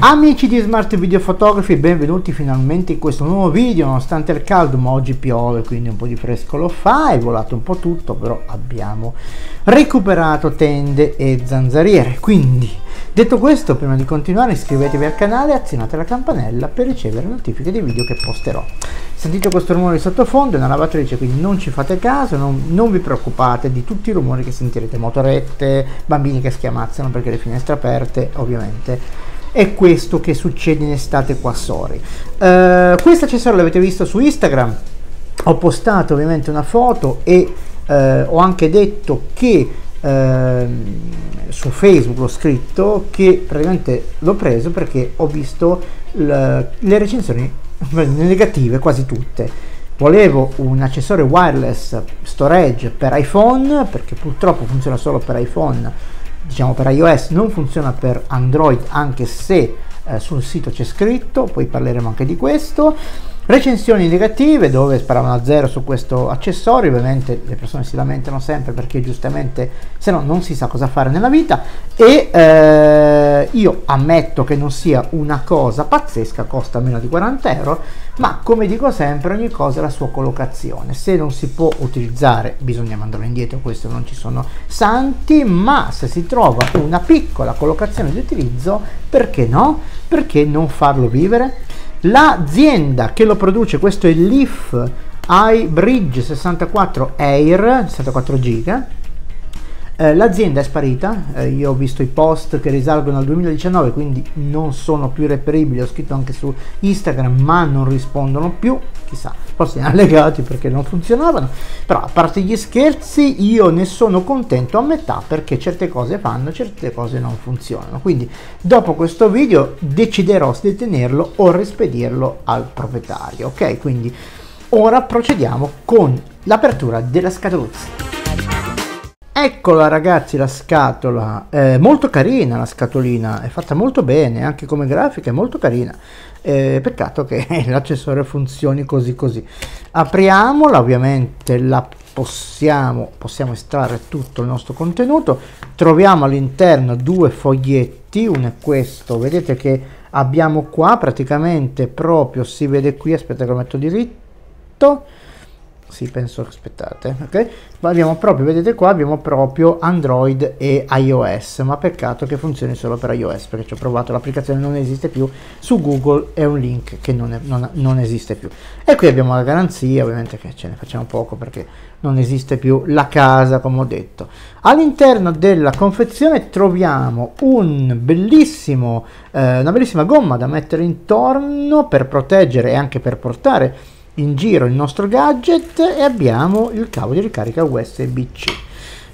Amici di Smart Video Photography, benvenuti finalmente in questo nuovo video, nonostante il caldo, ma oggi piove, quindi un po' di fresco lo fa, è volato un po' tutto, però abbiamo recuperato tende e zanzariere. Quindi, detto questo, prima di continuare iscrivetevi al canale e azionate la campanella per ricevere notifiche dei video che posterò. Sentite questo rumore di sottofondo, è una lavatrice, quindi non ci fate caso, non, non vi preoccupate di tutti i rumori che sentirete, motorette, bambini che schiamazzano perché le finestre aperte, ovviamente è questo che succede in estate qua a Sori. Uh, questo accessorio l'avete visto su Instagram, ho postato ovviamente una foto e uh, ho anche detto che uh, su Facebook l'ho scritto che praticamente l'ho preso perché ho visto le recensioni negative quasi tutte. Volevo un accessorio wireless storage per iPhone perché purtroppo funziona solo per iPhone diciamo per iOS non funziona per Android anche se eh, sul sito c'è scritto poi parleremo anche di questo. Recensioni negative dove sparavano a zero su questo accessorio ovviamente le persone si lamentano sempre perché giustamente se no non si sa cosa fare nella vita. E eh, io ammetto che non sia una cosa pazzesca costa meno di 40 euro ma come dico sempre ogni cosa ha la sua collocazione. Se non si può utilizzare bisogna mandarlo indietro questo non ci sono santi ma se si trova una piccola collocazione di utilizzo perché no? Perché non farlo vivere? L'azienda che lo produce, questo è Leaf iBridge 64 Air, 64 giga, eh, l'azienda è sparita, eh, io ho visto i post che risalgono al 2019, quindi non sono più reperibili, ho scritto anche su Instagram, ma non rispondono più, chissà, forse allegati perché non funzionavano, però a parte gli scherzi io ne sono contento a metà perché certe cose fanno, certe cose non funzionano, quindi dopo questo video deciderò se tenerlo o rispedirlo al proprietario, ok? Quindi ora procediamo con l'apertura della scatoluzza. Eccola ragazzi la scatola, è molto carina la scatolina, è fatta molto bene, anche come grafica è molto carina, eh, peccato che l'accessorio funzioni così così. Apriamola, ovviamente la possiamo, possiamo estrarre tutto il nostro contenuto, troviamo all'interno due foglietti, uno è questo, vedete che abbiamo qua praticamente proprio, si vede qui, aspetta che lo metto diritto, sì penso aspettate ok? Ma abbiamo proprio vedete qua abbiamo proprio android e ios ma peccato che funzioni solo per ios perché ci ho provato l'applicazione non esiste più su google è un link che non, è, non, non, esiste più. E qui abbiamo la garanzia ovviamente che ce ne facciamo poco perché non esiste più la casa come ho detto. All'interno della confezione troviamo un bellissimo eh, una bellissima gomma da mettere intorno per proteggere e anche per portare in giro il nostro gadget e abbiamo il cavo di ricarica USB-C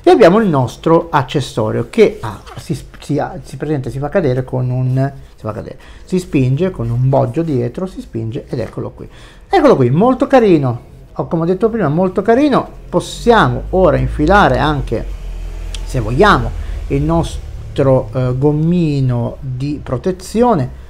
e abbiamo il nostro accessorio che ah, si, si, si, presenta, si fa cadere con un si, fa cadere, si spinge con un boggio dietro si spinge ed eccolo qui. Eccolo qui molto carino. Oh, come ho detto prima molto carino. Possiamo ora infilare anche se vogliamo il nostro eh, gommino di protezione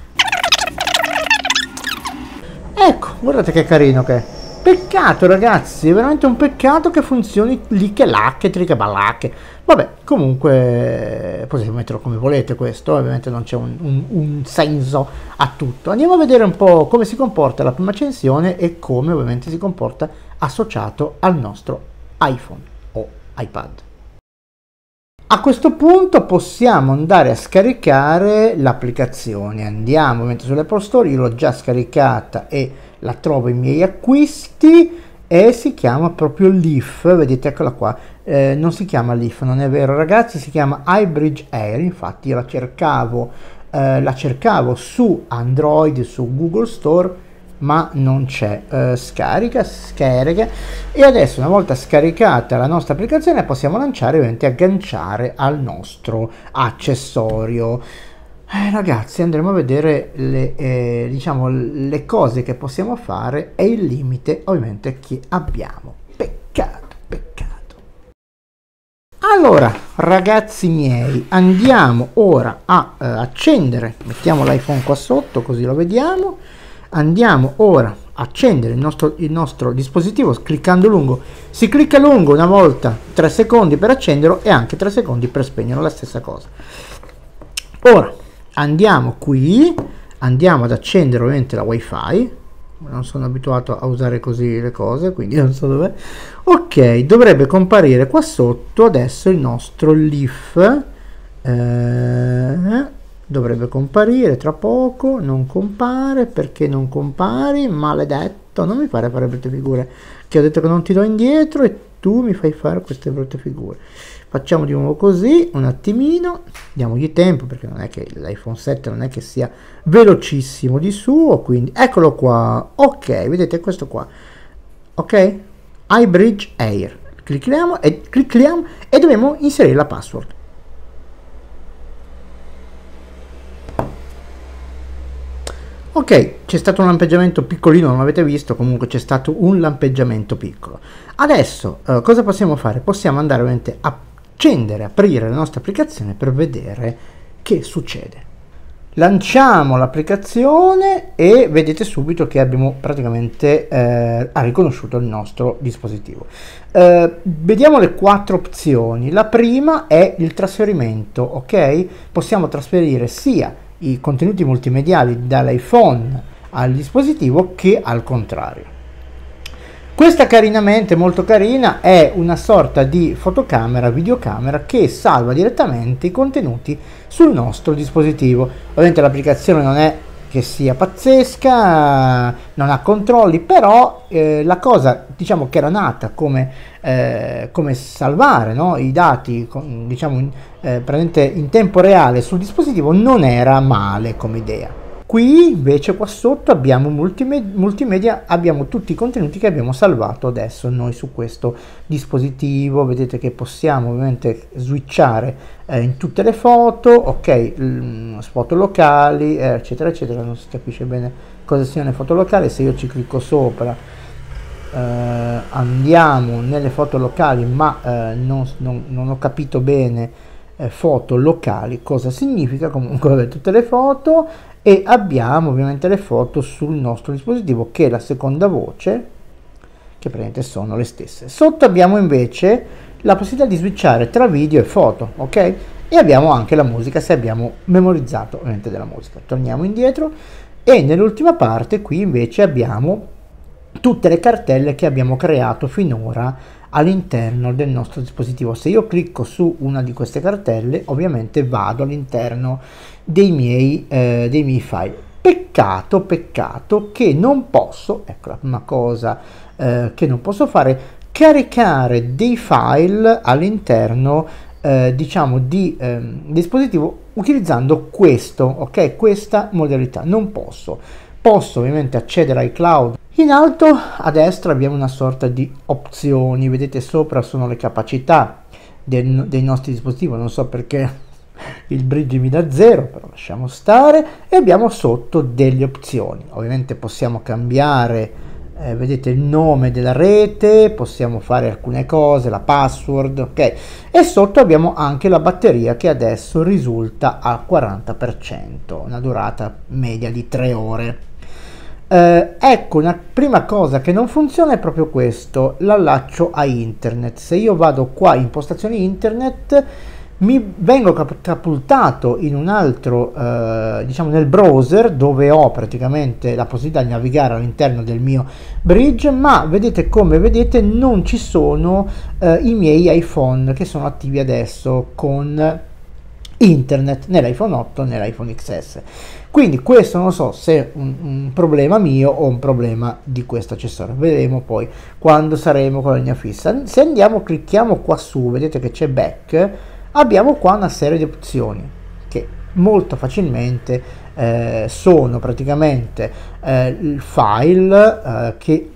Ecco, guardate che carino che è. Peccato ragazzi, è veramente un peccato che funzioni lì che lacche, triche balacche. Vabbè, comunque potete metterlo come volete questo, ovviamente non c'è un, un, un, senso a tutto. Andiamo a vedere un po' come si comporta la prima accensione e come ovviamente si comporta associato al nostro iPhone o iPad. A questo punto possiamo andare a scaricare l'applicazione. Andiamo mentre sull'Apple Store, io l'ho già scaricata e la trovo in miei acquisti e si chiama proprio Leaf, vedete eccola qua, eh, non si chiama Leaf, non è vero ragazzi, si chiama iBridge Air, infatti io la cercavo, eh, la cercavo su Android, su Google Store ma non c'è. Uh, scarica scarica e adesso una volta scaricata la nostra applicazione possiamo lanciare ovviamente agganciare al nostro accessorio. Eh, ragazzi andremo a vedere le, eh, diciamo, le cose che possiamo fare e il limite ovviamente che abbiamo. Peccato peccato. Allora ragazzi miei andiamo ora a uh, accendere. Mettiamo l'iphone qua sotto così lo vediamo andiamo ora a accendere il nostro, il nostro dispositivo cliccando lungo. Si clicca lungo una volta 3 secondi per accenderlo e anche 3 secondi per spegnerlo la stessa cosa. Ora andiamo qui andiamo ad accendere ovviamente la wifi. Non sono abituato a usare così le cose quindi non so dove ok dovrebbe comparire qua sotto adesso il nostro leaf. Eh, dovrebbe comparire tra poco non compare perché non compari? Maledetto non mi pare fare brutte figure. Che ho detto che non ti do indietro e tu mi fai fare queste brutte figure. Facciamo di nuovo così un attimino diamogli tempo perché non è che l'iPhone 7 non è che sia velocissimo di suo quindi eccolo qua. Ok vedete questo qua. Ok? iBridge Air. Clicchiamo e, clicchiamo e dobbiamo inserire la password Ok, c'è stato un lampeggiamento piccolino, non l'avete visto, comunque c'è stato un lampeggiamento piccolo. Adesso uh, cosa possiamo fare? Possiamo andare ovviamente a accendere, aprire la nostra applicazione per vedere che succede. Lanciamo l'applicazione e vedete subito che abbiamo praticamente eh, ha riconosciuto il nostro dispositivo. Eh, vediamo le quattro opzioni. La prima è il trasferimento, ok? Possiamo trasferire sia i contenuti multimediali dall'iPhone al dispositivo che al contrario. Questa carinamente, molto carina, è una sorta di fotocamera, videocamera che salva direttamente i contenuti sul nostro dispositivo. Ovviamente l'applicazione non è che sia pazzesca, non ha controlli, però eh, la cosa diciamo che era nata come, eh, come salvare no? i dati diciamo in, eh, in tempo reale sul dispositivo non era male come idea. Qui invece qua sotto abbiamo multimedia, multimedia, abbiamo tutti i contenuti che abbiamo salvato adesso noi su questo dispositivo, vedete che possiamo ovviamente switchare eh, in tutte le foto, ok, mm, foto locali, eh, eccetera, eccetera, non si capisce bene cosa siano le foto locali, se io ci clicco sopra eh, andiamo nelle foto locali ma eh, non, non, non ho capito bene eh, foto locali cosa significa? Comunque tutte le foto e abbiamo ovviamente le foto sul nostro dispositivo che è la seconda voce che praticamente sono le stesse. Sotto abbiamo invece la possibilità di switchare tra video e foto ok? E abbiamo anche la musica se abbiamo memorizzato ovviamente della musica. Torniamo indietro. E nell'ultima parte qui invece abbiamo tutte le cartelle che abbiamo creato finora all'interno del nostro dispositivo. Se io clicco su una di queste cartelle, ovviamente vado all'interno dei miei, eh, dei miei file. Peccato, peccato che non posso, ecco la prima cosa eh, che non posso fare, caricare dei file all'interno eh, diciamo di eh, dispositivo utilizzando questo, ok? Questa modalità non posso. Posso ovviamente accedere ai cloud in alto a destra abbiamo una sorta di opzioni, vedete sopra sono le capacità del, dei nostri dispositivi, non so perché il bridge mi dà 0, però lasciamo stare, e abbiamo sotto delle opzioni. Ovviamente possiamo cambiare, eh, vedete il nome della rete, possiamo fare alcune cose, la password, ok? E sotto abbiamo anche la batteria che adesso risulta al 40%, una durata media di 3 ore. Eh, ecco, una prima cosa che non funziona è proprio questo, l'allaccio a internet. Se io vado qua impostazioni internet, mi vengo catapultato in un altro, eh, diciamo nel browser dove ho praticamente la possibilità di navigare all'interno del mio bridge, ma vedete come vedete non ci sono eh, i miei iPhone che sono attivi adesso con internet nell'iPhone 8 nell'iPhone XS quindi questo non so se è un, un, problema mio o un problema di questo accessorio vedremo poi quando saremo con la linea fissa. Se andiamo clicchiamo qua su vedete che c'è back abbiamo qua una serie di opzioni che molto facilmente eh, sono praticamente eh, il file eh, che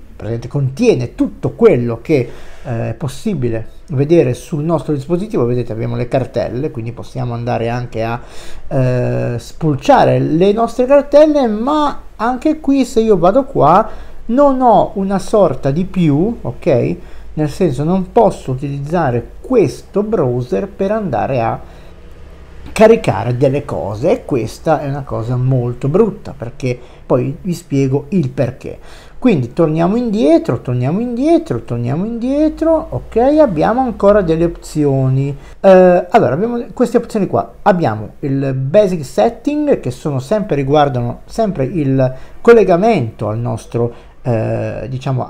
contiene tutto quello che eh, è possibile vedere sul nostro dispositivo vedete abbiamo le cartelle quindi possiamo andare anche a eh, spulciare le nostre cartelle ma anche qui se io vado qua non ho una sorta di più ok? Nel senso non posso utilizzare questo browser per andare a caricare delle cose e questa è una cosa molto brutta perché poi vi spiego il perché. Quindi torniamo indietro torniamo indietro torniamo indietro ok? Abbiamo ancora delle opzioni. Eh, allora abbiamo queste opzioni qua. Abbiamo il basic setting che sono sempre riguardano sempre il collegamento al nostro eh, diciamo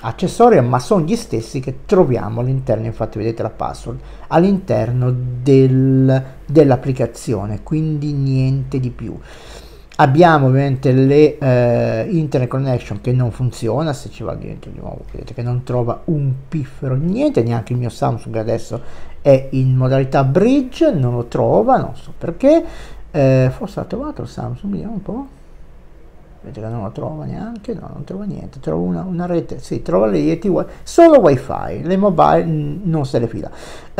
accessorio ma sono gli stessi che troviamo all'interno infatti vedete la password all'interno del, dell'applicazione. Quindi niente di più abbiamo ovviamente le eh, internet connection che non funziona se ci va dentro di nuovo vedete che non trova un piffero niente neanche il mio Samsung adesso è in modalità bridge non lo trova non so perché. Eh, forse ha trovato il Samsung vediamo un po' vedete che non lo trova neanche no non trova niente trova una, una rete sì trova le reti solo wifi le mobile non se le fila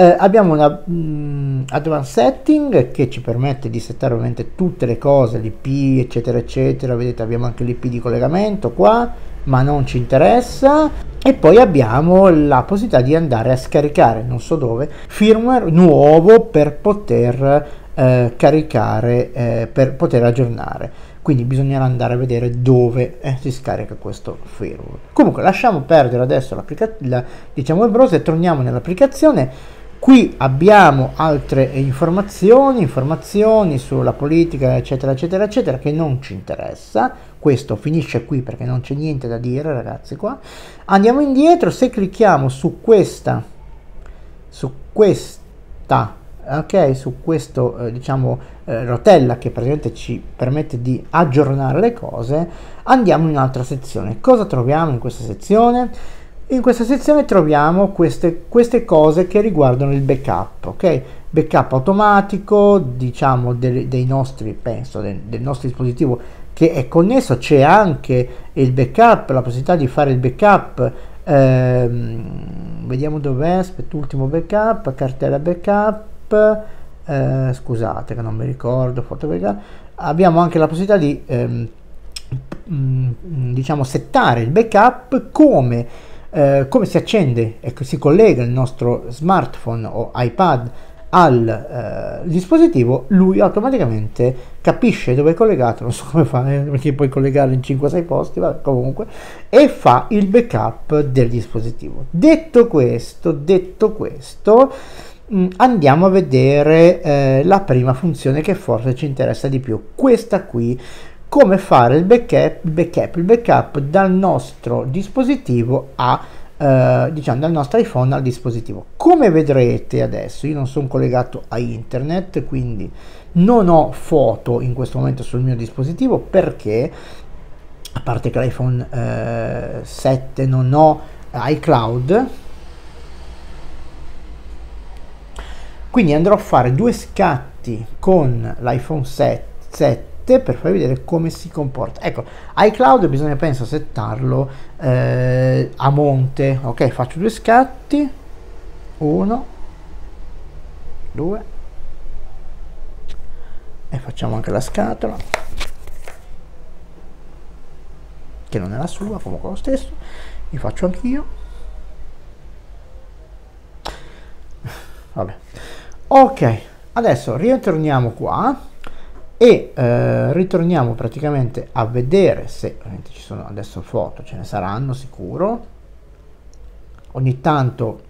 eh, abbiamo una mh, advanced setting che ci permette di settare ovviamente tutte le cose l'ip eccetera eccetera. Vedete abbiamo anche l'ip di collegamento qua ma non ci interessa. E poi abbiamo la possibilità di andare a scaricare non so dove firmware nuovo per poter eh, caricare eh, per poter aggiornare quindi bisognerà andare a vedere dove eh, si scarica questo firmware. Comunque lasciamo perdere adesso la, diciamo il browser e torniamo nell'applicazione. Qui abbiamo altre informazioni informazioni sulla politica eccetera eccetera eccetera che non ci interessa. Questo finisce qui perché non c'è niente da dire ragazzi qua. Andiamo indietro. Se clicchiamo su questa su questa ok su questo eh, diciamo eh, rotella che praticamente ci permette di aggiornare le cose andiamo in un'altra sezione. Cosa troviamo in questa sezione? In questa sezione troviamo queste, queste cose che riguardano il backup ok? Backup automatico diciamo dei, dei nostri penso del, del nostro dispositivo che è connesso c'è anche il backup la possibilità di fare il backup ehm, vediamo dov'è aspetta ultimo backup cartella backup eh, scusate che non mi ricordo fotografia abbiamo anche la possibilità di ehm, mm, diciamo settare il backup come, eh, come si accende e si collega il nostro smartphone o iPad al eh, dispositivo lui automaticamente capisce dove è collegato non so come fa eh, perché puoi collegare in 5-6 posti vabbè, comunque e fa il backup del dispositivo. Detto questo detto questo Mm, andiamo a vedere eh, la prima funzione che forse ci interessa di più. Questa qui come fare il backup, backup, il backup dal nostro dispositivo a eh, diciamo dal nostro iPhone al dispositivo. Come vedrete adesso io non sono collegato a internet quindi non ho foto in questo momento sul mio dispositivo perché a parte che l'iPhone eh, 7 non ho iCloud quindi andrò a fare due scatti con l'iPhone 7 per farvi vedere come si comporta. Ecco iCloud bisogna penso settarlo eh, a monte. Ok faccio due scatti. Uno due. E facciamo anche la scatola che non è la sua comunque lo stesso. Li faccio anch'io. Vabbè ok adesso ritorniamo qua e eh, ritorniamo praticamente a vedere se ci sono adesso foto ce ne saranno sicuro. Ogni tanto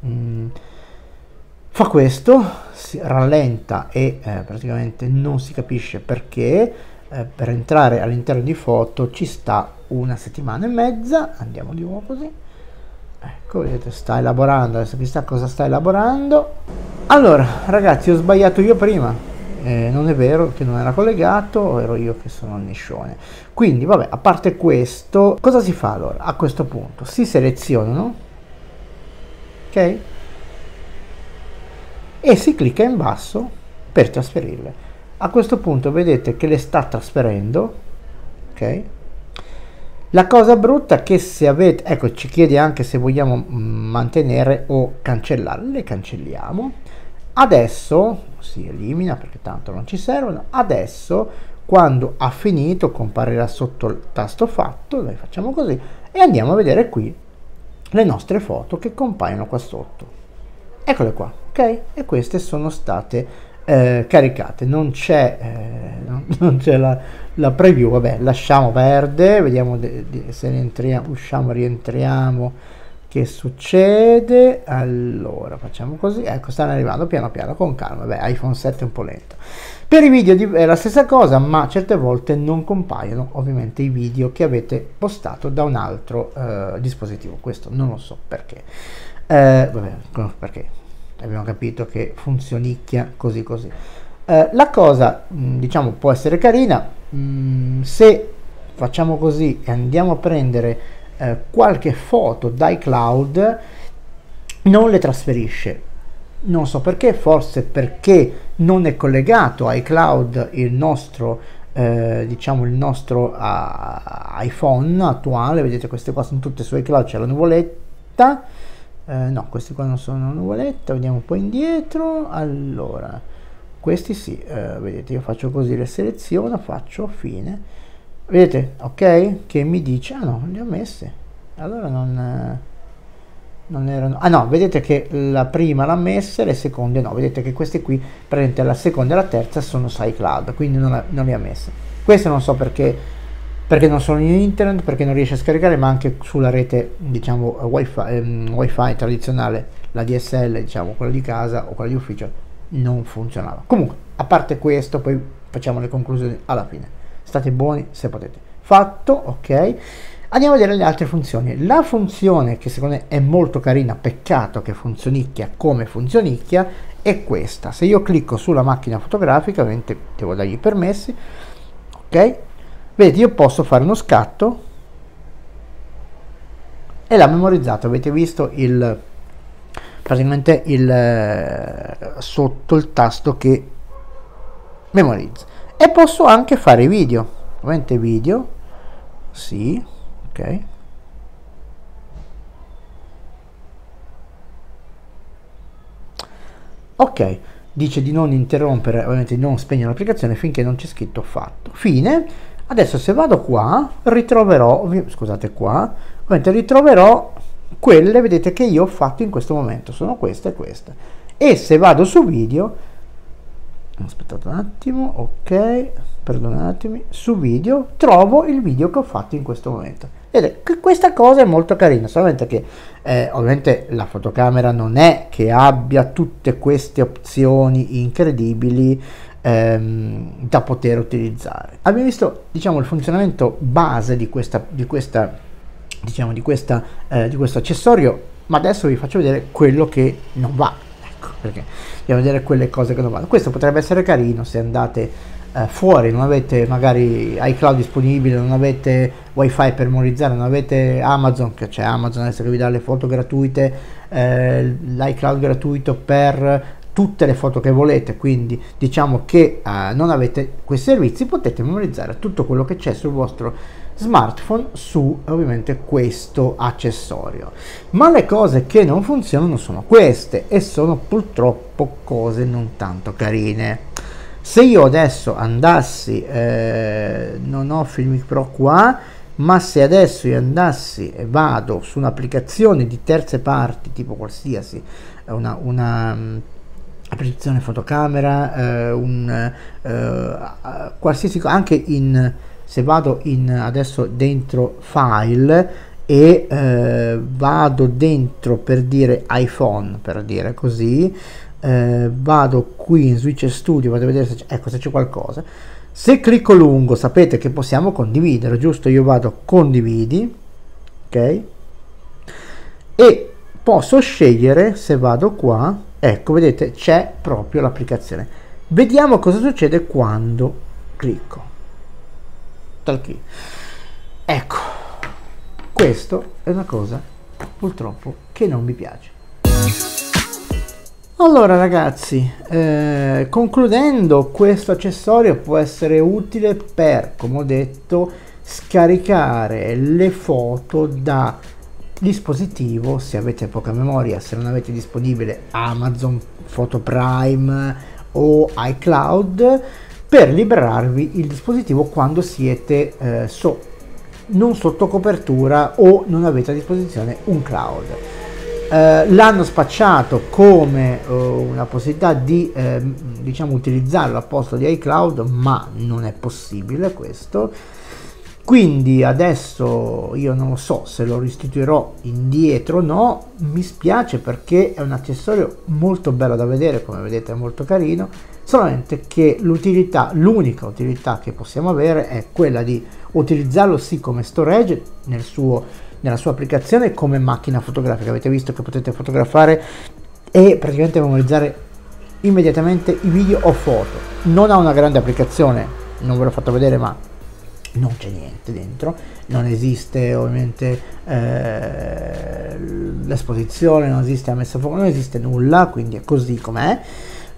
mh, mm, fa questo si rallenta e eh, praticamente non si capisce perché. Eh, per entrare all'interno di foto ci sta una settimana e mezza andiamo di nuovo così ecco vedete sta elaborando adesso chissà cosa sta elaborando. Allora ragazzi ho sbagliato io prima. Eh, non è vero che non era collegato ero io che sono il niscione. Quindi vabbè a parte questo cosa si fa allora a questo punto? Si selezionano ok? E si clicca in basso per trasferirle. A questo punto vedete che le sta trasferendo ok la cosa brutta è che se avete ecco ci chiede anche se vogliamo mm, mantenere o cancellare le cancelliamo. Adesso si elimina perché tanto non ci servono. Adesso quando ha finito comparirà sotto il tasto fatto noi facciamo così e andiamo a vedere qui le nostre foto che compaiono qua sotto. Eccole qua ok? E queste sono state eh, caricate. Non c'è eh, non, c'è la, la, preview, vabbè, lasciamo perdere, vediamo de, de, se rientriamo, usciamo, rientriamo, che succede, allora facciamo così, ecco stanno arrivando piano piano, con calma, beh, iPhone 7 è un po' lento. Per i video è la stessa cosa, ma certe volte non compaiono ovviamente i video che avete postato da un altro eh, dispositivo, questo non lo so perché. Eh, vabbè, perché abbiamo capito che funzionicchia così così. Eh, la cosa, mh, diciamo, può essere carina mh, se facciamo così e andiamo a prendere eh, qualche foto dai cloud, non le trasferisce. Non so perché, forse perché non è collegato ai cloud il nostro eh, diciamo il nostro uh, iPhone attuale vedete queste qua sono tutte su iCloud c'è la nuvoletta eh, no questi qua non sono una nuvoletta vediamo un po' indietro. Allora questi sì eh, vedete io faccio così le seleziono faccio fine. Vedete ok? Che mi dice ah no li ho messi allora non, eh, non erano ah no vedete che la prima l'ha messa le seconde no. Vedete che queste qui prende la seconda e la terza sono su iCloud quindi non, non le ha messe. Queste non so perché perché non sono in internet, perché non riesce a scaricare, ma anche sulla rete, diciamo, wifi, ehm, wifi tradizionale, la DSL, diciamo, quella di casa o quella di ufficio, non funzionava. Comunque, a parte questo, poi facciamo le conclusioni alla fine. State buoni se potete. Fatto, ok. Andiamo a vedere le altre funzioni. La funzione che secondo me è molto carina, peccato che funzionicchia come funzionicchia, è questa. Se io clicco sulla macchina fotografica, ovviamente devo dargli i permessi, ok? Vedete, io posso fare uno scatto. E l'ha memorizzato. Avete visto il praticamente il eh, sotto il tasto che memorizza. E posso anche fare video. Ovviamente video. Sì ok. Ok dice di non interrompere ovviamente di non spegnere l'applicazione finché non c'è scritto fatto. Fine adesso se vado qua ritroverò scusate qua ovviamente ritroverò quelle vedete che io ho fatto in questo momento. Sono queste e queste. E se vado su video aspettate un attimo ok perdonatemi su video trovo il video che ho fatto in questo momento. Ed questa cosa è molto carina solamente che eh, ovviamente la fotocamera non è che abbia tutte queste opzioni incredibili ehm, da poter utilizzare. Abbiamo visto diciamo il funzionamento base di questa di questa diciamo di, questa, eh, di questo accessorio ma adesso vi faccio vedere quello che non va ecco perché andiamo a vedere quelle cose che non vanno. Questo potrebbe essere carino se andate eh, fuori non avete magari iCloud disponibile non avete wifi per memorizzare non avete Amazon che c'è Amazon adesso che vi dà le foto gratuite eh, l'iCloud gratuito per tutte le foto che volete quindi diciamo che eh, non avete questi servizi potete memorizzare tutto quello che c'è sul vostro smartphone su ovviamente questo accessorio. Ma le cose che non funzionano sono queste e sono purtroppo cose non tanto carine. Se io adesso andassi eh, non ho Filmic Pro qua ma se adesso io andassi e vado su un'applicazione di terze parti tipo qualsiasi una, una applicazione fotocamera eh, un eh, qualsiasi anche in se vado in adesso dentro file e eh, vado dentro per dire iPhone per dire così eh, vado qui in switch studio vado a vedere se c'è, ecco se c'è qualcosa. Se clicco lungo sapete che possiamo condividere giusto? Io vado condividi ok? E posso scegliere se vado qua ecco vedete c'è proprio l'applicazione vediamo cosa succede quando clicco tal chi. Ecco, questo è una cosa purtroppo che non mi piace. Allora ragazzi, eh, concludendo, questo accessorio può essere utile per, come ho detto, scaricare le foto da dispositivo se avete poca memoria, se non avete disponibile Amazon Photo Prime o iCloud per liberarvi il dispositivo quando siete eh, so, non sotto copertura o non avete a disposizione un cloud. eh, l'hanno spacciato come uh, una possibilità di eh, diciamo utilizzarlo a posto di iCloud ma non è possibile questo quindi adesso io non lo so se lo restituirò indietro o no mi spiace perché è un accessorio molto bello da vedere come vedete è molto carino solamente che l'utilità l'unica utilità che possiamo avere è quella di utilizzarlo sì come storage nel suo, nella sua applicazione come macchina fotografica. Avete visto che potete fotografare e praticamente memorizzare immediatamente i video o foto. Non ha una grande applicazione non ve l'ho fatto vedere ma non c'è niente dentro, non esiste ovviamente eh, l'esposizione, non esiste la messa a fuoco, non esiste nulla, quindi è così com'è.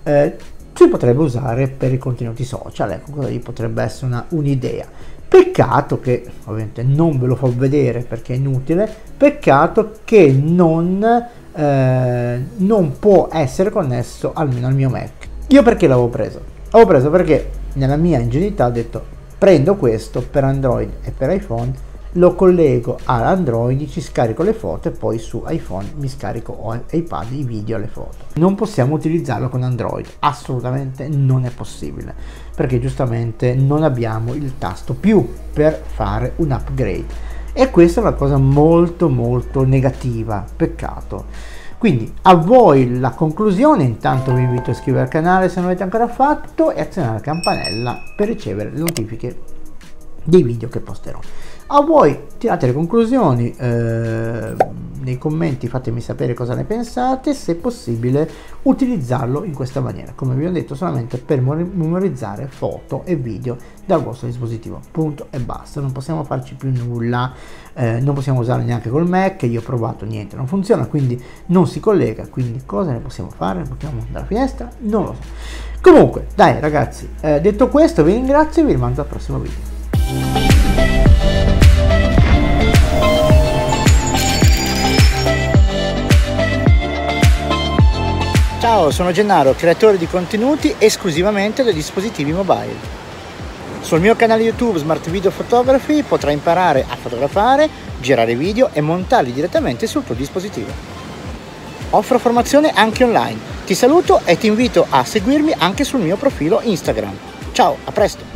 Eh, si potrebbe usare per i contenuti social, ecco, così potrebbe essere una, un'idea. Peccato che, ovviamente non ve lo fa vedere perché è inutile, peccato che non, eh, non può essere connesso almeno al mio Mac. Io perché l'avevo preso? L'avevo preso perché nella mia ingenuità ho detto prendo questo per Android e per iPhone lo collego all'Android, ci scarico le foto e poi su iPhone mi scarico iPad i video e le foto. Non possiamo utilizzarlo con Android, assolutamente non è possibile, perché giustamente non abbiamo il tasto più per fare un upgrade. E questa è una cosa molto molto negativa, peccato. Quindi a voi la conclusione, intanto vi invito a iscrivervi al canale se non l'avete ancora fatto e azionare la campanella per ricevere le notifiche dei video che posterò. A voi tirate le conclusioni, eh, nei commenti fatemi sapere cosa ne pensate, se possibile utilizzarlo in questa maniera, come vi ho detto solamente per memorizzare foto e video dal vostro dispositivo, punto e basta, non possiamo farci più nulla, eh, non possiamo usarlo neanche col Mac, io ho provato niente, non funziona, quindi non si collega, quindi cosa ne possiamo fare? Buttiamo dalla finestra? Non lo so. Comunque, dai ragazzi, eh, detto questo vi ringrazio e vi rimando al prossimo video. Ciao, sono Gennaro, creatore di contenuti esclusivamente dei dispositivi mobile. Sul mio canale YouTube Smart Video Photography potrai imparare a fotografare, girare video e montarli direttamente sul tuo dispositivo. Offro formazione anche online. Ti saluto e ti invito a seguirmi anche sul mio profilo Instagram. Ciao, a presto!